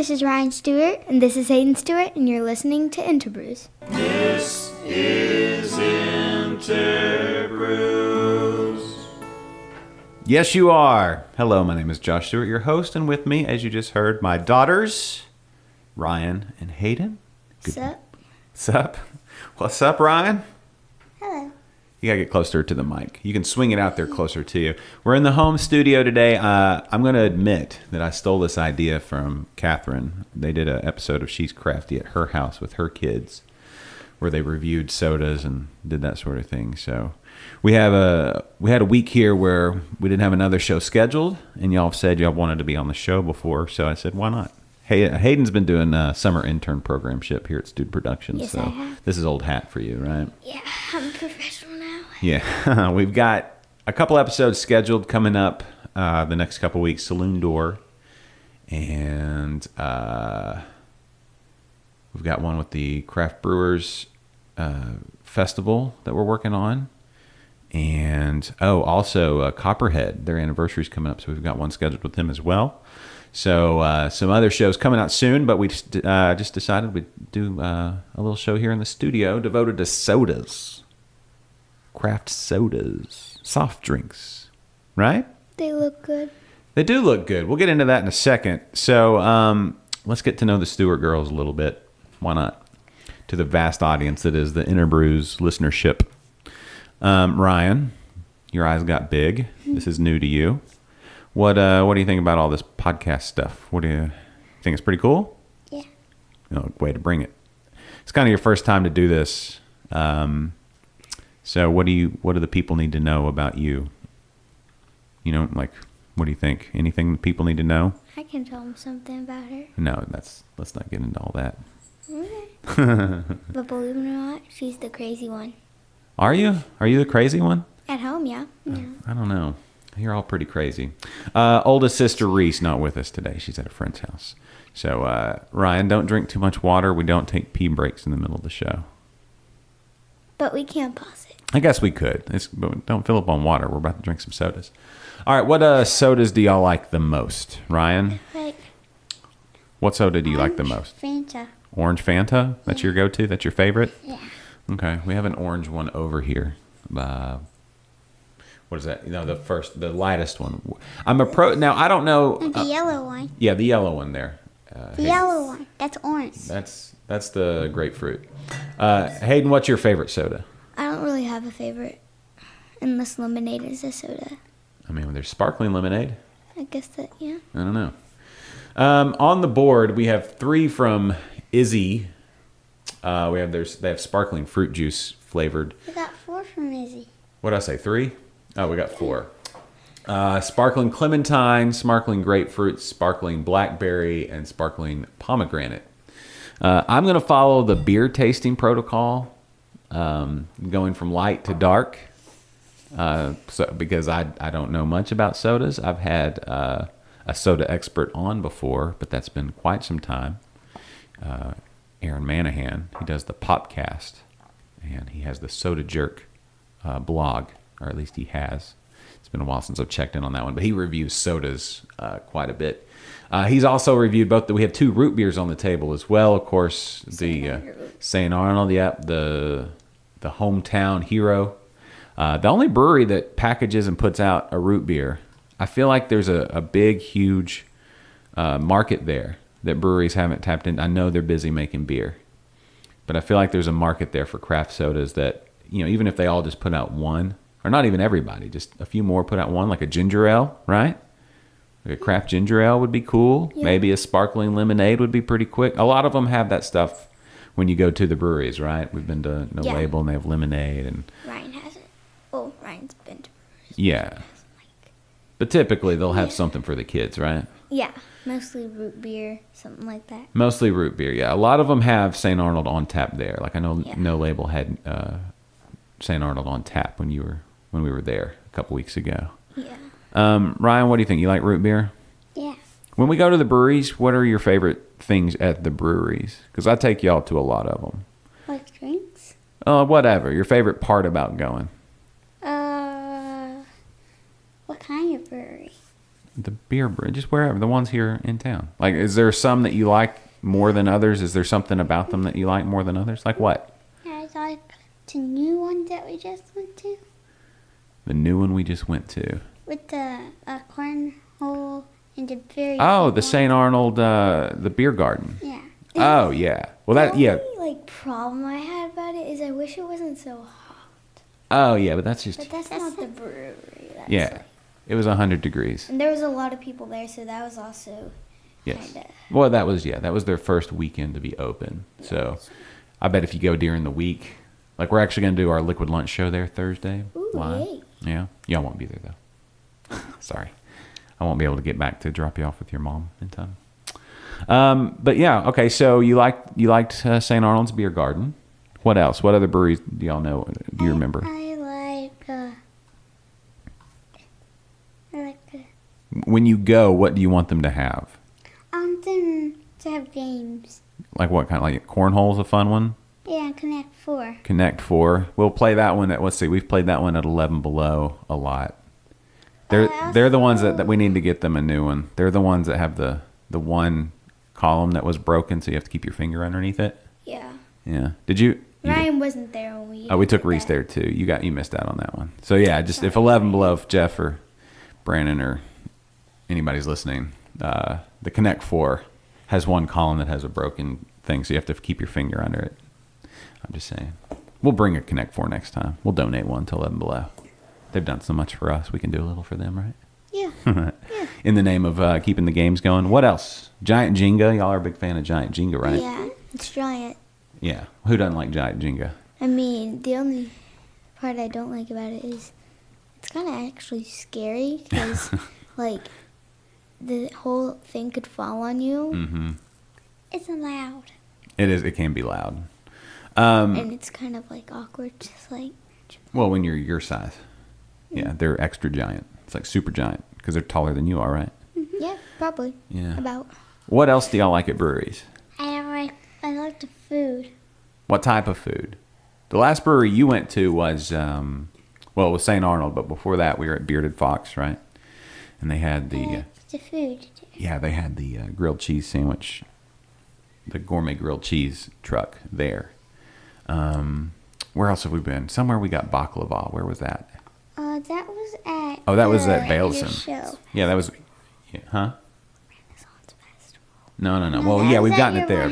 this is Ryann Stewart, and this is Haidyn Stewart, and you're listening to Interbrews. This is Interbrews. Yes, you are. Hello, my name is Josh Stewart, your host, and with me, as you just heard, my daughters, Ryann and Haidyn. Sup? Sup? What's up, Ryann? You gotta get closer to the mic. You can swing it out there closer to you. We're in the home studio today. Uh, I'm gonna admit that I stole this idea from Catherine. They did an episode of She's Crafty at her house with her kids, where they reviewed sodas and did that sort of thing. So we have a we had a week here where we didn't have another show scheduled, and y'all have said y'all wanted to be on the show before, so I said why not. Hey, Haidyn's been doing a summer intern programship here at Student Productions, Yes, so I have. this is old hat for you, right? Yeah, I'm professional. Yeah, we've got a couple episodes scheduled coming up uh, the next couple weeks. Saloon Door, and uh, we've got one with the Craft Brewers uh, Festival that we're working on, and oh, also uh, Copperhead. Their anniversary is coming up, so we've got one scheduled with them as well. So uh, some other shows coming out soon, but we just, uh, just decided we'd do a little show here in the studio devoted to sodas craft sodas, soft drinks, right? They look good. They do look good. We'll get into that in a second. So um, let's get to know the Stewart girls a little bit. Why not? To the vast audience that is the Interbrews listenership. Um, Ryann, your eyes got big. This is new to you. What uh, What do you think about all this podcast stuff? What do you think? It's pretty cool. Yeah. Oh, way to bring it. It's kind of your first time to do this. Um, so what do you what do the people need to know about you? You know, like what do you think? Anything people need to know? I can tell them something about her. No, that's let's not get into all that. Okay. but believe it or not, she's the crazy one. Are you? Are you the crazy one? At home, yeah. Yeah. I don't know. You're all pretty crazy. Uh, oldest sister Reese not with us today. She's at a friend's house. So uh, Ryann, don't drink too much water. We don't take pee breaks in the middle of the show. But we can't pause it. I guess we could. It's, but don't fill up on water. We're about to drink some sodas. All right, what uh, sodas do y'all like the most, Ryann? Like, What soda do you like the most? Fanta. Orange Fanta. That's your go-to. That's your favorite. Yeah. Okay, we have an orange one over here. Uh, what is that? You know, the first, the lightest one. I'm a pro. Now I don't know. The uh, yellow one. yeah, the yellow one there. Uh, The yellow one. That's orange. That's that's the grapefruit. Uh, Haidyn, what's your favorite soda? I don't really have a favorite. Unless lemonade is a soda. I mean, there's sparkling lemonade. I guess that, yeah. I don't know. Um, on the board, we have three from IZZE. Uh, we have there's they have sparkling fruit juice flavored. We got four from IZZE. What did I say? Three? Oh, we got four. Uh, sparkling clementine, sparkling grapefruit, sparkling blackberry, and sparkling pomegranate. Uh, I'm going to follow the beer tasting protocol, um, going from light to dark. Uh, so because I I don't know much about sodas. I've had uh, a soda expert on before, but that's been quite some time. Uh, Aaron Manahan. He does the Popcast, and he has the Soda Jerk uh, blog, or at least he has. Been a while since I've checked in on that one, but he reviews sodas uh, quite a bit. Uh, he's also reviewed both. The, we have two root beers on the table as well. Of course, the uh, St. Arnold, yep, the the hometown hero. Uh, the only brewery that packages and puts out a root beer. I feel like there's a, a big, huge uh, market there that breweries haven't tapped in. I know they're busy making beer, but I feel like there's a market there for craft sodas that you know, even if they all just put out one, or not even everybody, just a few more put out one, like a ginger ale, right? Like a craft ginger ale would be cool. Yeah. Maybe a sparkling lemonade would be pretty quick. A lot of them have that stuff when you go to the breweries, right? We've been to No Yeah. Label and they have lemonade and Ryann hasn't. Oh, Ryann's been to. breweries. yeah. But typically they'll have something for the kids, right? Yeah, mostly root beer, something like that. Mostly root beer, yeah. A lot of them have St. Arnold on tap there. Like I know Yeah. No Label had uh, St. Arnold on tap when you were when we were there a couple weeks ago. Yeah. Um, Ryann, what do you think? You like root beer? Yeah. When we go to the breweries, what are your favorite things at the breweries? Because I take y'all to a lot of them. Like drinks? Uh, whatever. Your favorite part about going? Uh, what kind of brewery? The beer brewery, just wherever the ones here in town. Like, is there some that you like more than others? Is there something about them that you like more than others? Like what? I like the new one that we just went to The new one we just went to. with the uh, cornhole and the very. Oh, the. St. Arnold, uh, the beer garden. Yeah. Oh yeah. Well, that the yeah. only, like problem I had about it is I wish it wasn't so hot. Oh yeah, but that's just But that's, not the brewery. That's yeah. like- It was hundred degrees. and there was a lot of people there, so that was also Yes. kinda. Well, that was yeah. That was their first weekend to be open. So, I bet if you go during the week, like we're actually gonna do our liquid lunch show there Thursday. Ooh, live. Yeah. Y'all won't be there though. Sorry, I won't be able to get back to drop you off with your mom in time. Um, but yeah, okay. So you liked you liked uh, St. Arnold's Beer Garden. What else? What other breweries do y'all know? Do you remember? I like. Uh, I like. Uh, When you go, what do you want them to have? I want them to have games. Like what kind? Like cornhole's a fun one. Yeah, Connect Four. Connect Four. We'll play that one. At let's see, we've played that one at Eleven Below a lot. They're they're the ones that, that we need to get them a new one. They're the ones that have the the one column that was broken, so you have to keep your finger underneath it. Yeah. Yeah. Did you? you Ryann wasn't there when we. oh, we took Reese that. there too. You got you missed out on that one. So yeah, just if Eleven Below, if Jeff or Brandon or anybody's listening, uh, the Connect Four has one column that has a broken thing, so you have to keep your finger under it. I'm just saying. We'll bring a Connect Four next time. We'll donate one to Eleven Below. They've done so much for us. We can do a little for them, right? Yeah. yeah. In the name of uh, keeping the games going. What else? Giant Jenga. Y'all are a big fan of Giant Jenga, right? Yeah, it's giant. Yeah. Who doesn't like Giant Jenga? I mean, the only part I don't like about it is it's kind of actually scary because, like, the whole thing could fall on you. Mm-hmm. It's loud. It is. It can be loud. Um, and it's kind of like awkward, just like. well, when you're your size, yeah, they're extra giant. It's like super giant because they're taller than you are, right? Yeah, probably. Yeah. About. What else do y'all like at breweries? I like I like the food. What type of food? The last brewery you went to was, um, well, it was St. Arnold, but before that we were at Bearded Fox, right? And they had the, uh, the food. yeah, they had the uh, grilled cheese sandwich, the gourmet grilled cheese truck there. Um, where else have we been? Somewhere we got baklava. Where was that? Uh, that was at. Oh, that was at Baileson. Yeah, that was, yeah, huh? Renaissance Festival. No, no, no. Well, yeah, we've gotten it there.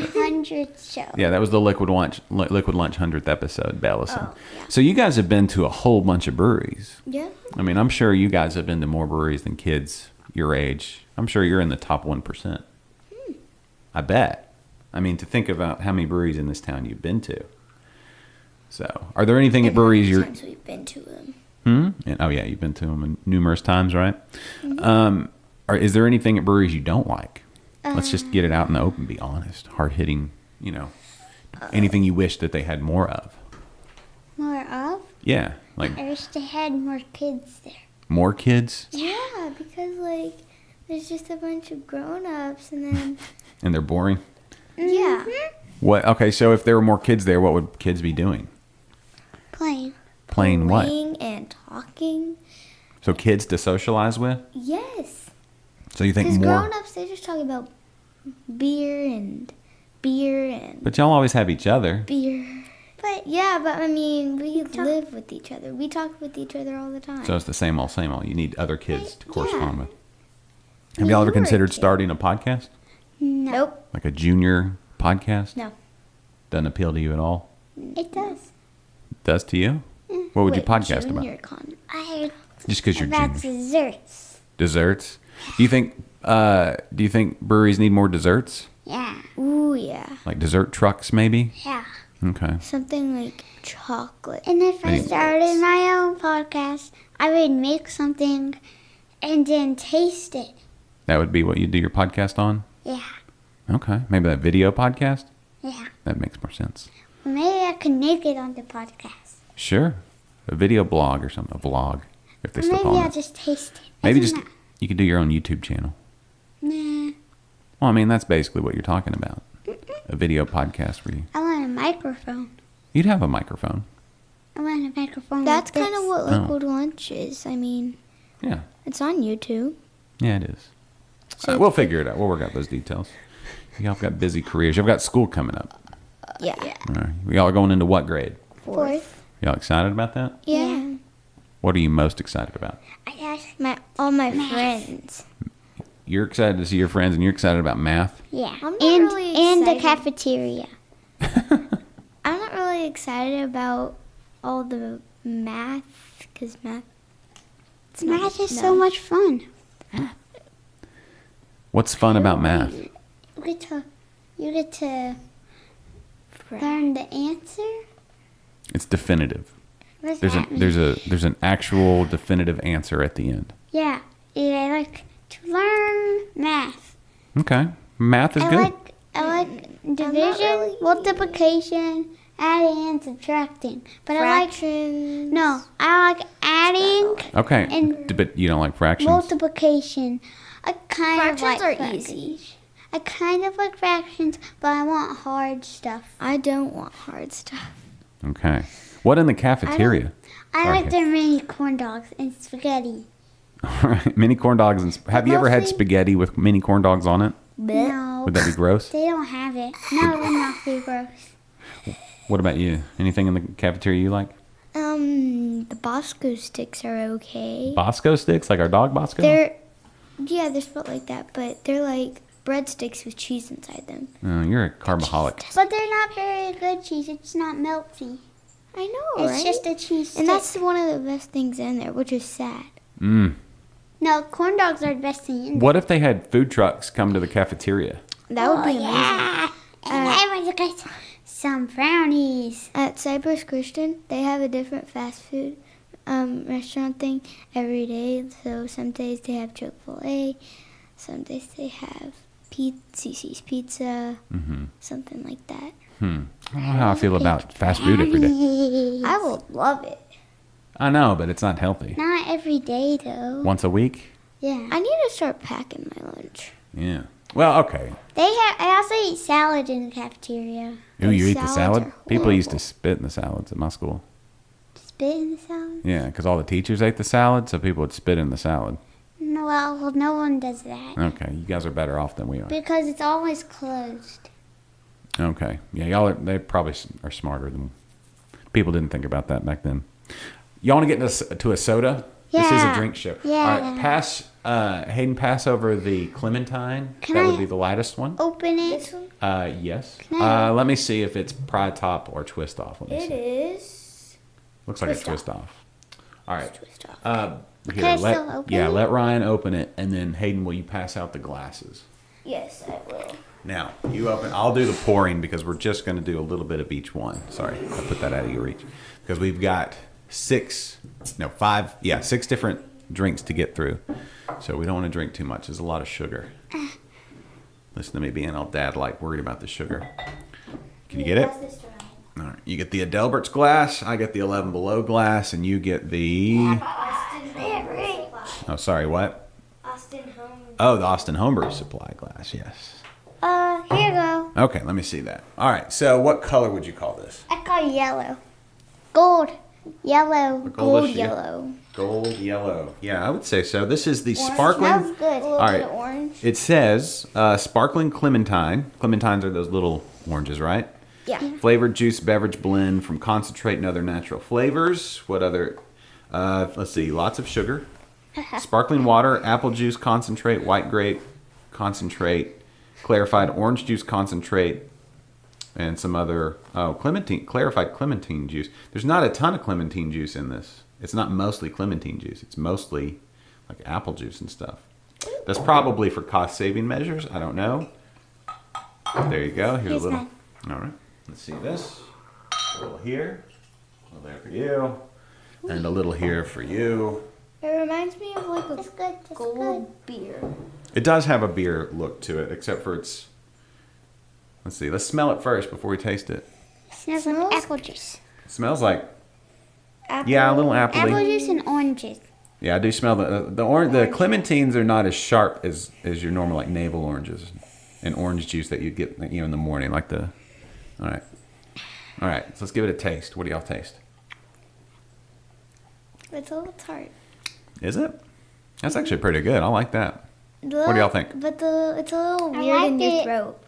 Yeah, that was the Liquid Lunch, Li- Liquid Lunch hundredth episode, Baileson. Oh, yeah. So you guys have been to a whole bunch of breweries. Yeah. I mean, I'm sure you guys have been to more breweries than kids your age. I'm sure you're in the top one percent. I bet. I mean, to think about how many breweries in this town you've been to. So, are there anything at breweries you're? Times we've been to them. Hmm. And, oh yeah, you've been to them numerous times, right? Um, or is there anything at breweries you don't like? Let's just get it out in the open. Be honest, hard hitting. You know, anything you wish that they had more of. More of? Yeah, like I wish they had more kids there. more kids, Yeah, because like there's just a bunch of grown-ups and then and they're boring. yeah, What? Okay, so if there were more kids there, what would kids be doing? Playing, Playing what? playing and talking. So kids to socialize with. Yes, So you think because more? grown-ups they just talk about beer and beer and But y'all always have each other. beer. But yeah, but I mean, we live with each other. We talk with each other all the time. So it's the same old, same old. You need other kids to Yeah. correspond with. Have Yeah, y'all ever you were a considered starting a podcast, nope. like a junior podcast? No. Doesn't appeal to you at all. It does. Does to you? What would you podcast about? Con- I Just because you're about junior. desserts. Desserts. Do you think? Uh, do you think breweries need more desserts? Yeah. Ooh yeah. Like dessert trucks, maybe? Yeah. Okay. Something like chocolate. And if I started my own podcast, I would make something and then taste it. That would be what you do your podcast on. Yeah. Okay. Maybe that video podcast. Yeah. That makes more sense. Maybe I could make it on the podcast. Sure. A video blog or something. A vlog, if they Or still maybe call I'll it. just taste it. Maybe just know. you could do your own YouTube channel. Nah. Well, I mean that's basically what you're talking about. A video podcast for you I want a microphone. you'd have a microphone. I want a microphone. That's like kind of this. what Oh. Liquid Lunch is. I mean, Yeah. it's on YouTube. Yeah, it is. Uh, we'll figure it out. We'll work out those details. Y'all got busy careers. You've got school coming up. Yeah. All right. Y'all are going into what grade? Fourth. Y'all excited about that? Yeah. What are you most excited about? I asked my all my friends. You're excited to see your friends, and you're excited about math. Yeah. I'm not and really and the cafeteria. I'm not really excited about all the math because math. It's not- Math is no. so much fun. What's fun about math? You get to you get to learn the answer. It's definitive. What's There's a that mean? there's a there's an actual definitive answer at the end. yeah. yeah. I like to learn math. Okay, math is I good. like I like division, really- multiplication, adding, and subtracting. But I like no. I like adding, okay, and but you don't like fractions. multiplication. I kind of Fractions like are fractions. easy. I kind of like fractions, but I want hard stuff. I don't want hard stuff. Okay. What in the cafeteria? I Sorry, like Kate. their mini corn dogs and spaghetti. All right, mini corn dogs and have you ever had spaghetti with mini corn dogs on it? No, Would that be gross? they don't have it. No, it would not be gross. What about you? Anything in the cafeteria you like? Um, the Bosco sticks are okay. Bosco sticks, like our dog Bosco. They're, yeah, they're spelled like that, but they're like breadsticks with cheese inside them. Oh, you're a carbaholic. But they're not very good cheese. It's not melty. I know, It's right? just a cheese stick. and that's one of the best things in there, which is sad. Mm. no corn dogs are the best thing. in there. What if they had food trucks come to the cafeteria? That would be amazing. Yeah, and I want to get some brownies. At Cypress Christian, they have a different fast food um, restaurant thing every day. So some days they have Chick Fil A, some days they have Pizza, Cici's Pizza, Mm-hmm. something like that. Hmm. I don't know how I feel about fast food every day. I will love it. I know, but it's not healthy. Not every day though. Once a week? Yeah. I need to start packing my lunch. Yeah. Well, okay. They have. I also eat salad in the cafeteria. Ooh, you eat the salad? People used to spit in the salads at my school. Spit in the salad. Yeah, because all the teachers ate the salad, so people would spit in the salad. No, well, well, no one does that Okay, you guys are better off than we are. because it's always closed. Okay, yeah, y'all are, they probably are smarter than people didn't think about that back then. Y'all want to get into, to a soda? Yeah. This is a drink show. All Yeah. right, pass, uh, Haidyn, pass over the Clementine. Can that I- would be the lightest one. Open it. Uh, yes. Can I- Uh, let me see if it's pry top or twist off. Let me see. is. Looks like it's twist twist off. All right. Twist off. Uh, here, Can I let, still open yeah, it? let Ryann open it, and then Haidyn, will you pass out the glasses? Yes, I will. Now you open. I'll do the pouring because we're just going to do a little bit of each one. Sorry, I put that out of your reach because we've got six, no five, yeah, six different drinks to get through. So we don't want to drink too much. There's a lot of sugar. Ah. Listen to me being all dad like, worried about the sugar. Can you get it? All right. You get the Adelbert's glass. I get the 11 below glass, and you get the. Oh, sorry. What? Austin Home. Oh, the Austin Homebrew Supply glass. Yes. Uh, here you go. Okay, let me see that. All right. So, what color would you call this? I call yellow. Gold. Yellow. Goldish Gold yellow. Gold yellow. Yeah, I would say so. This is the sparkling. Smells good. A little bit of orange. It says uh, sparkling clementine. Clementines are those little oranges, right? Yeah. Flavored juice beverage blend from concentrate and other natural flavors. What other? Uh, let's see. Lots of sugar. Sparkling water, apple juice concentrate, white grape concentrate, clarified orange juice concentrate, and some other oh clementine clarified clementine juice. There's not a ton of clementine juice in this. It's not mostly clementine juice. It's mostly like apple juice and stuff. That's probably for cost saving measures. I don't know. There you go. Here's, Here's a little. mine. All right. Let's see this. A little here. A little there for you. And a little here for you. It reminds me of like It's a good. It's good. gold beer. It does have a beer look to it, except for it's. Let's see. Let's smell it first before we taste it. Smells Smells- like apple juice. It smells like Apple. yeah, a little appley. Apple juice and oranges. Yeah, I do smell the the orange. The clementines are not as sharp as as your normal like navel oranges, and orange juice that you get you know in the morning, like the. All right, all right. So let's give it a taste. What do y'all taste? It's a little tart. Is it? That's actually pretty good. I like that. What do y'all think? But the it's a little I weird in like your it. throat.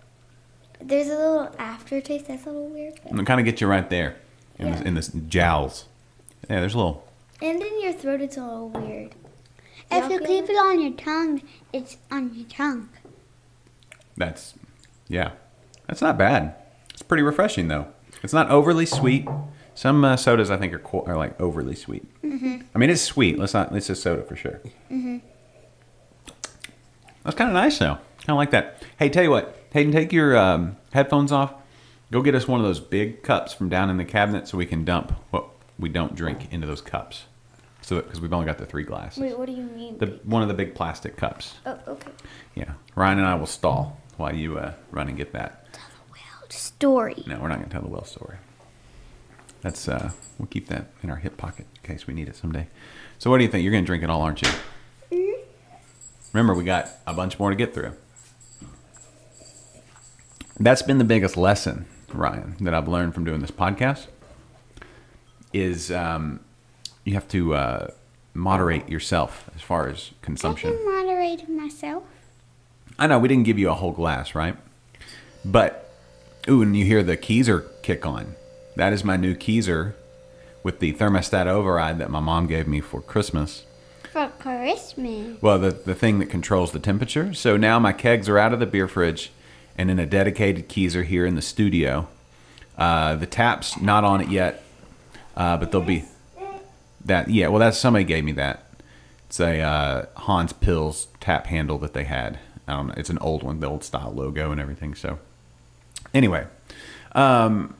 There's a little aftertaste that's a little weird. And kind of gets you right there in, the, in the jowls. Yeah, there's a little. And in your throat, it's a little weird. If Y'all you feel keep it on your tongue, it's on your tongue. That's, yeah, that's not bad. It's pretty refreshing though. It's not overly sweet. Some uh, sodas I think are are like overly sweet. Mm-hmm. I mean, it's sweet. Let's not. It's a soda for sure. Mm-hmm. That's kind of nice though. Kind of like that. Hey, tell you what, Haidyn, take your um, headphones off. Go get us one of those big cups from down in the cabinet so we can dump what we don't drink into those cups. So because we've only got the three glasses. Wait, what do you mean? The one of the big plastic cups. oh, okay. Yeah, Ryann and I will stall while you uh, run and get that. Tell the whale story. No, we're not going to tell the well story. That's uh, we'll keep that in our hip pocket in case we need it someday. So, what do you think? You're going to drink it all, aren't you? Remember, we got a bunch more to get through. That's been the biggest lesson, Ryann, that I've learned from doing this podcast. Is um, you have to uh, moderate yourself as far as consumption. I can moderate myself. I know we didn't give you a whole glass, right? But ooh, and you hear the keezer kick on. That is my new keezer with the thermostat override that my mom gave me for Christmas. For Christmas. Well, the the thing that controls the temperature. So now my kegs are out of the beer fridge and in a dedicated keezer here in the studio. Uh, the tap's not on it yet, uh, but they'll be that. Yeah, well, that's somebody gave me that. It's a uh, Hans' Pils tap handle that they had. I don't know. It's an old one, the old style logo and everything. So, anyway, um,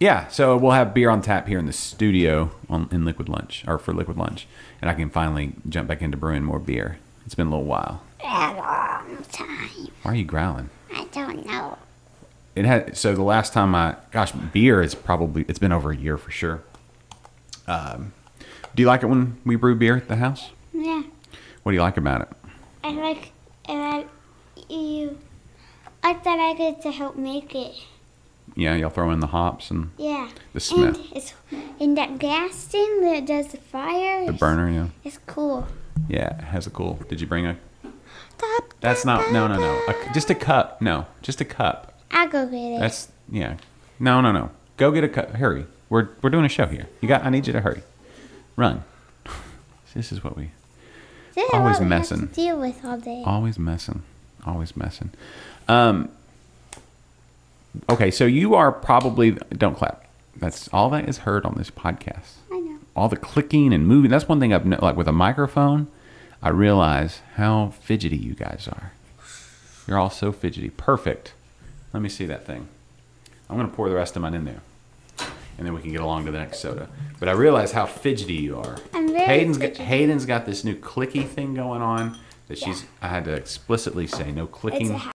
yeah. So we'll have beer on tap here in the studio on in Liquid Lunch or for Liquid Lunch, and I can finally jump back into brewing more beer. It's been a little while. A long time. Why are you growling? I don't know. It had so the last time I gosh beer is probably it's been over a year for sure. Um, do you like it when we brew beer at the house? Yeah. What do you like about it? I like I like you. I thought I get to help make it. Yeah, y'all throw in the hops and Yeah. the smell, And it's in that gas thing that does the fire. the burner. Yeah, It's cool. yeah, it has a cool. Did you bring a? That's not no no no. A, just a cup. No, just a cup. I'll go get it. That's yeah. No no no. Go get a cup. Hurry. We're we're doing a show here. You got. I need you to hurry. Run. This is what we This is always what we messing. deal with all day. always messing always messing um okay so you are probably don't clap. That's all that is heard on this podcast. I know. all the clicking and moving that's one thing i've like with a microphone i realize how fidgety you guys are. You're all so fidgety. Perfect. Let me see that thing. I'm going to pour the rest of mine in there and then we can get along to the next soda. But i realize how fidgety you are. I'm very Haidyn's got, fidgety. Haidyn's got this new clicky thing going on that she's i had to explicitly say no clicking